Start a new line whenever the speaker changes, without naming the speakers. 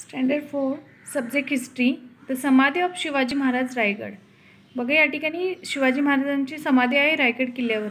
standard four subject history the samadhi of Shivaji Maharaj Raigad बघा या ठिकाणी शिवाजी महाराजांची समाधी आहे रायगड किल्ल्यावर